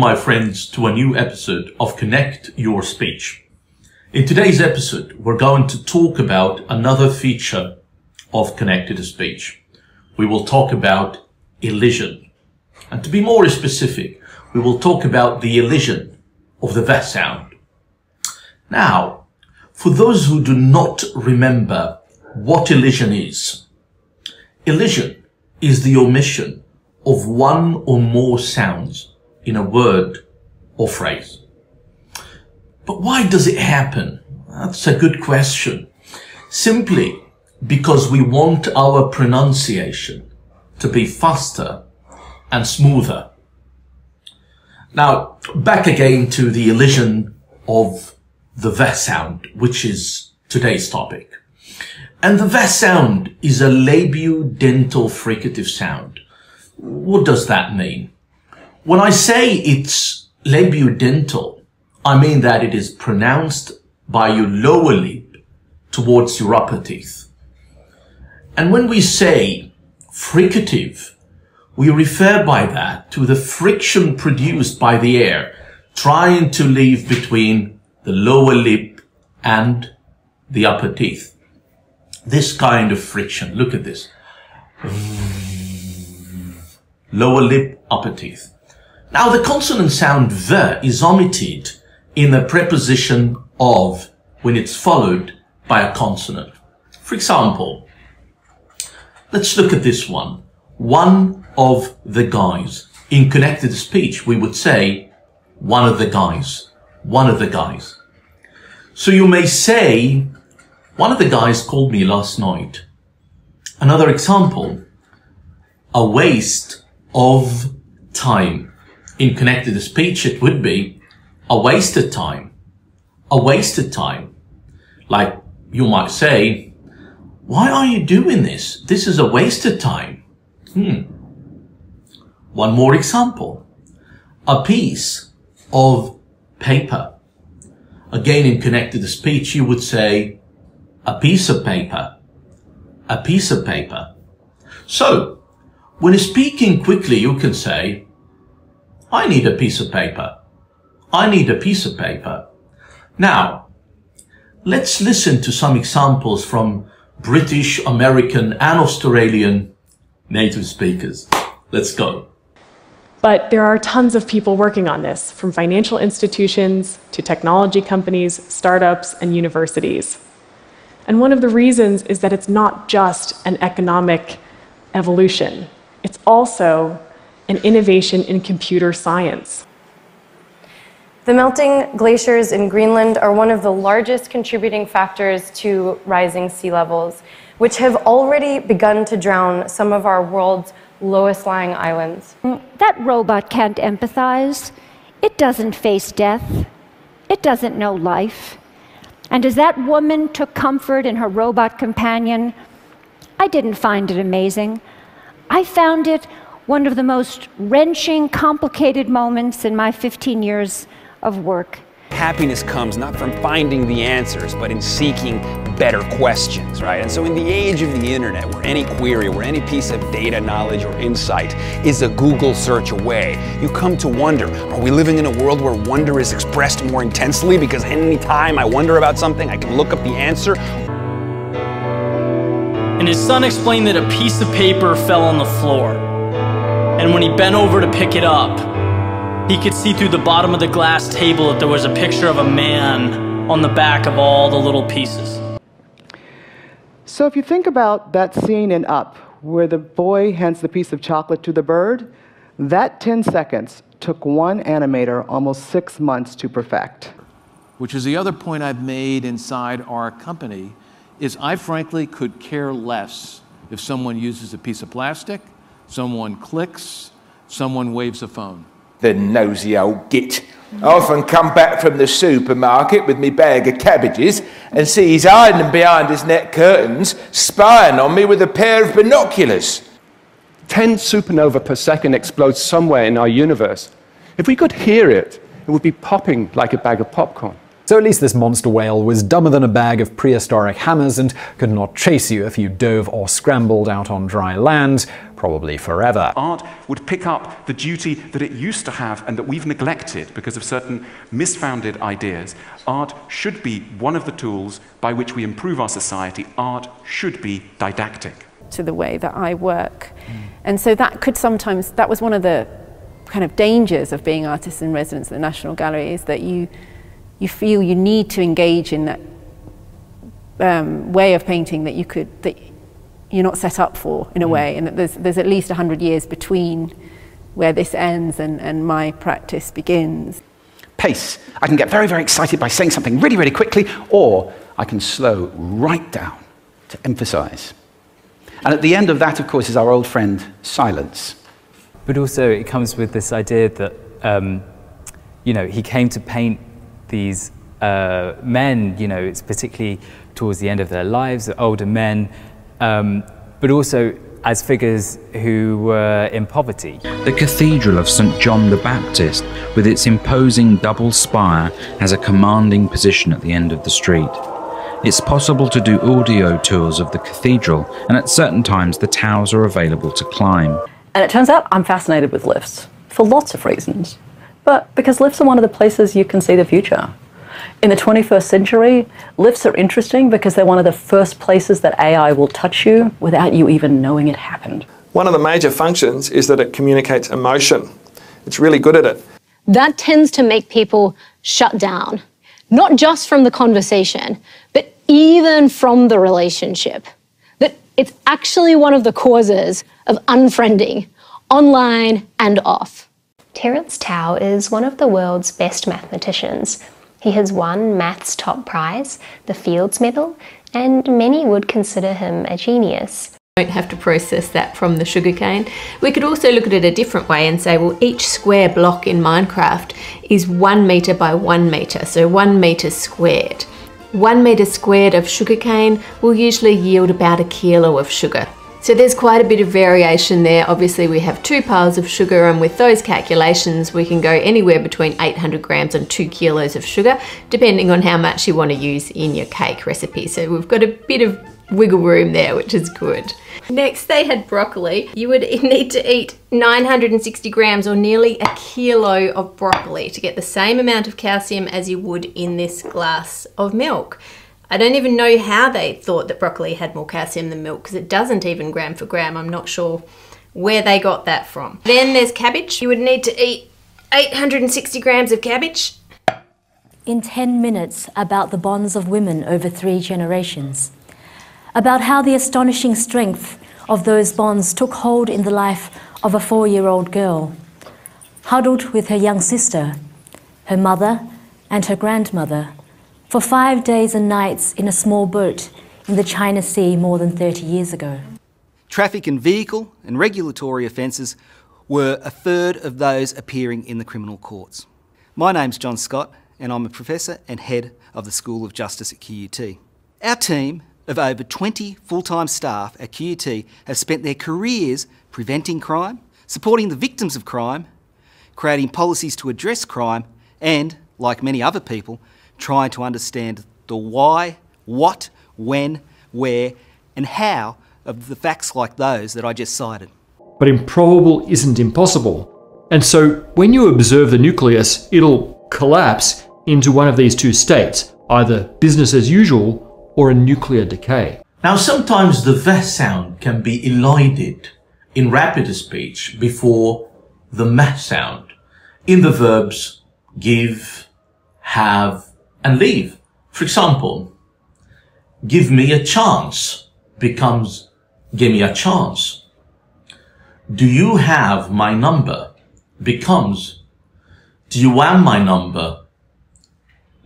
my friends, to a new episode of Connect Your Speech. In today's episode, we're going to talk about another feature of connected speech. We will talk about elision. And to be more specific, we will talk about the elision of the V sound. Now, for those who do not remember what elision is, elision is the omission of one or more sounds in a word or phrase. But why does it happen? That's a good question. Simply because we want our pronunciation to be faster and smoother. Now, back again to the elision of the V sound, which is today's topic. And the V sound is a labiodental fricative sound. What does that mean? When I say it's labiodental, I mean that it is pronounced by your lower lip towards your upper teeth. And when we say fricative, we refer by that to the friction produced by the air trying to leave between the lower lip and the upper teeth. This kind of friction, look at this. Lower lip, upper teeth. Now the consonant sound V is omitted in the preposition of when it's followed by a consonant. For example, let's look at this one. One of the guys. In connected speech, we would say one of the guys. One of the guys. So you may say, one of the guys called me last night. Another example, a waste of time in connected speech, it would be a wasted time. A wasted time. Like you might say, why are you doing this? This is a wasted time. Hmm. One more example. A piece of paper. Again, in connected speech, you would say a piece of paper. A piece of paper. So, when speaking quickly, you can say, I need a piece of paper. I need a piece of paper. Now, let's listen to some examples from British, American and Australian native speakers. Let's go. But there are tons of people working on this, from financial institutions to technology companies, startups, and universities. And one of the reasons is that it's not just an economic evolution, it's also an innovation in computer science. The melting glaciers in Greenland are one of the largest contributing factors to rising sea levels, which have already begun to drown some of our world's lowest lying islands. That robot can't empathize. It doesn't face death. It doesn't know life. And as that woman took comfort in her robot companion, I didn't find it amazing. I found it one of the most wrenching, complicated moments in my 15 years of work. Happiness comes not from finding the answers, but in seeking better questions, right? And so, in the age of the internet, where any query, where any piece of data, knowledge, or insight is a Google search away, you come to wonder are we living in a world where wonder is expressed more intensely? Because anytime I wonder about something, I can look up the answer. And his son explained that a piece of paper fell on the floor and when he bent over to pick it up, he could see through the bottom of the glass table that there was a picture of a man on the back of all the little pieces. So if you think about that scene in Up, where the boy hands the piece of chocolate to the bird, that 10 seconds took one animator almost six months to perfect. Which is the other point I've made inside our company, is I frankly could care less if someone uses a piece of plastic Someone clicks, someone waves a phone. The nosy old git. I often come back from the supermarket with me bag of cabbages and see he's hiding behind his net curtains, spying on me with a pair of binoculars. 10 supernova per second explodes somewhere in our universe. If we could hear it, it would be popping like a bag of popcorn. So at least this monster whale was dumber than a bag of prehistoric hammers and could not chase you if you dove or scrambled out on dry land, probably forever. Art would pick up the duty that it used to have and that we've neglected because of certain misfounded ideas. Art should be one of the tools by which we improve our society. Art should be didactic. To the way that I work. And so that could sometimes, that was one of the kind of dangers of being artists in residence at the National Gallery is that you you feel you need to engage in that um, way of painting that you could that you're not set up for in a mm. way, and that there's there's at least hundred years between where this ends and, and my practice begins. Pace. I can get very, very excited by saying something really, really quickly, or I can slow right down to emphasize. And at the end of that, of course, is our old friend, silence. But also, it comes with this idea that, um, you know, he came to paint these uh, men, you know, it's particularly towards the end of their lives, older men, um, but also as figures who were in poverty. The Cathedral of St. John the Baptist, with its imposing double spire, has a commanding position at the end of the street. It's possible to do audio tours of the cathedral, and at certain times the towers are available to climb. And it turns out I'm fascinated with lifts for lots of reasons but because lifts are one of the places you can see the future. In the 21st century, lifts are interesting because they're one of the first places that AI will touch you without you even knowing it happened. One of the major functions is that it communicates emotion. It's really good at it. That tends to make people shut down, not just from the conversation, but even from the relationship. That it's actually one of the causes of unfriending, online and off. Terence Tao is one of the world's best mathematicians. He has won maths top prize, the Fields Medal, and many would consider him a genius. We Don't have to process that from the sugarcane. We could also look at it a different way and say, well, each square block in Minecraft is one meter by one meter, so one meter squared. One meter squared of sugarcane will usually yield about a kilo of sugar. So there's quite a bit of variation there. Obviously we have two piles of sugar and with those calculations we can go anywhere between 800 grams and two kilos of sugar depending on how much you want to use in your cake recipe. So we've got a bit of wiggle room there which is good. Next they had broccoli. You would need to eat 960 grams or nearly a kilo of broccoli to get the same amount of calcium as you would in this glass of milk. I don't even know how they thought that broccoli had more calcium than milk because it doesn't even gram for gram. I'm not sure where they got that from. Then there's cabbage. You would need to eat 860 grams of cabbage. In 10 minutes, about the bonds of women over three generations, about how the astonishing strength of those bonds took hold in the life of a four year old girl, huddled with her young sister, her mother, and her grandmother for five days and nights in a small boat in the China Sea more than 30 years ago. Traffic and vehicle and regulatory offences were a third of those appearing in the criminal courts. My name's John Scott, and I'm a professor and head of the School of Justice at QUT. Our team of over 20 full time staff at QUT have spent their careers preventing crime, supporting the victims of crime, creating policies to address crime, and, like many other people, trying to understand the why, what, when, where, and how of the facts like those that I just cited. But improbable isn't impossible. And so when you observe the nucleus, it'll collapse into one of these two states, either business as usual or a nuclear decay. Now, sometimes the the sound can be elided in rapid speech before the meh sound in the verbs give, have, and leave. For example, give me a chance becomes give me a chance. Do you have my number becomes do you want my number?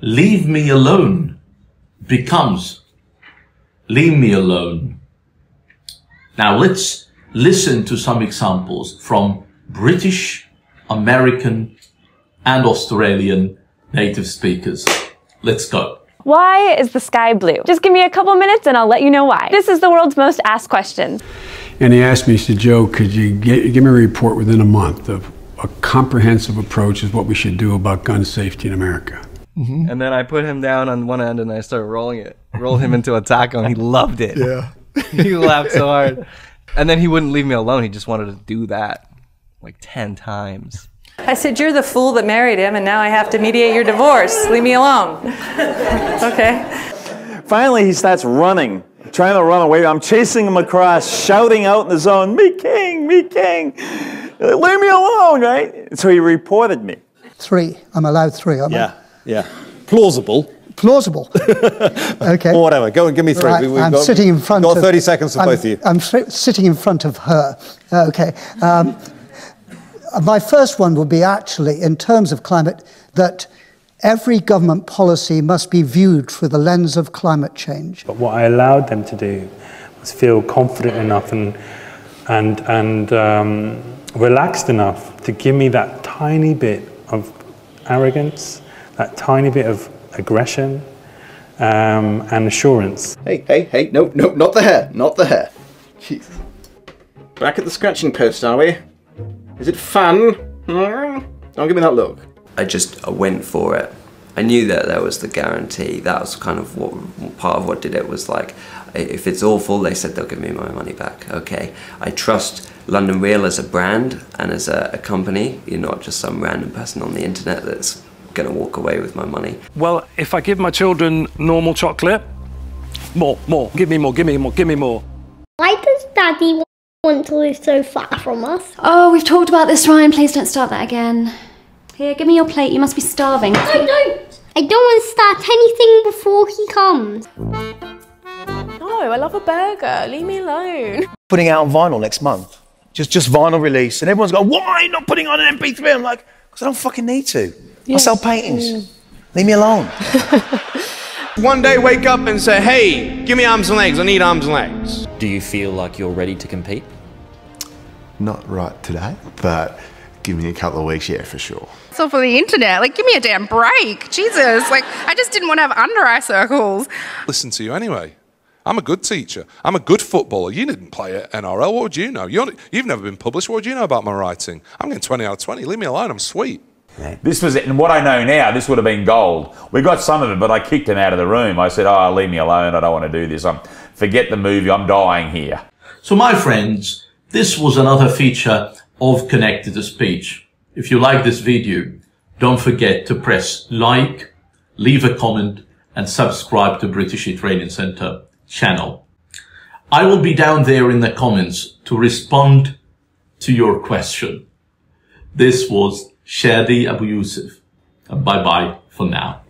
Leave me alone becomes leave me alone. Now let's listen to some examples from British, American and Australian native speakers. Let's go. Why is the sky blue? Just give me a couple minutes and I'll let you know why. This is the world's most asked question. And he asked me, he said, Joe, could you get, give me a report within a month of a comprehensive approach is what we should do about gun safety in America? Mhm. And then I put him down on one end and I started rolling it, rolled him into a taco, and he loved it. Yeah. he laughed so hard. And then he wouldn't leave me alone. He just wanted to do that like 10 times. I said, You're the fool that married him, and now I have to mediate your divorce. Leave me alone. okay. Finally, he starts running, trying to run away. I'm chasing him across, shouting out in the zone, Me king, me king. Leave me alone, right? So he reported me. Three. I'm allowed three, am Yeah, yeah. Plausible. Plausible. okay. Or whatever. Go and give me three. Right, We- we've I'm got- sitting in front got of. 30 seconds for I'm, both of you. I'm fri- sitting in front of her. Okay. Um, my first one would be actually, in terms of climate, that every government policy must be viewed through the lens of climate change. But what I allowed them to do was feel confident enough and and and um, relaxed enough to give me that tiny bit of arrogance, that tiny bit of aggression, um, and assurance. Hey, hey, hey, no, no, not the hair, not the hair. Jeez. Back at the scratching post, are we? Is it fun? Hmm? Don't give me that look. I just I went for it. I knew that there was the guarantee. That was kind of what part of what did it was like. If it's awful, they said they'll give me my money back. Okay, I trust London Real as a brand and as a, a company. You're not just some random person on the internet that's going to walk away with my money. Well, if I give my children normal chocolate, more, more, give me more, give me more, give me more. Why does Daddy want to live so far from us? Oh, we've talked about this, Ryan. Please don't start that again. Here, give me your plate. You must be starving. I don't. I don't want to start anything before he comes. No, I love a burger. Leave me alone. Putting out on vinyl next month. Just just vinyl release. And everyone's going, why not putting on an MP3? I'm like, because I don't fucking need to. I sell paintings. Leave me alone. One day wake up and say, hey, give me arms and legs. I need arms and legs. Do you feel like you're ready to compete? Not right today, but give me a couple of weeks, yeah, for sure. It's all for the internet. Like, give me a damn break. Jesus. Like, I just didn't want to have under eye circles. listen to you anyway. I'm a good teacher. I'm a good footballer. You didn't play at NRL. What would you know? You're, you've never been published. What would you know about my writing? I'm getting 20 out of 20. Leave me alone. I'm sweet. This was it. And what I know now, this would have been gold. We got some of it, but I kicked him out of the room. I said, oh, leave me alone. I don't want to do this. I'm, forget the movie. I'm dying here. So my friends, this was another feature of Connected to Speech. If you like this video, don't forget to press like, leave a comment and subscribe to Britishey Training Center channel. I will be down there in the comments to respond to your question. This was Shadi Abu Yusuf. Bye bye for now.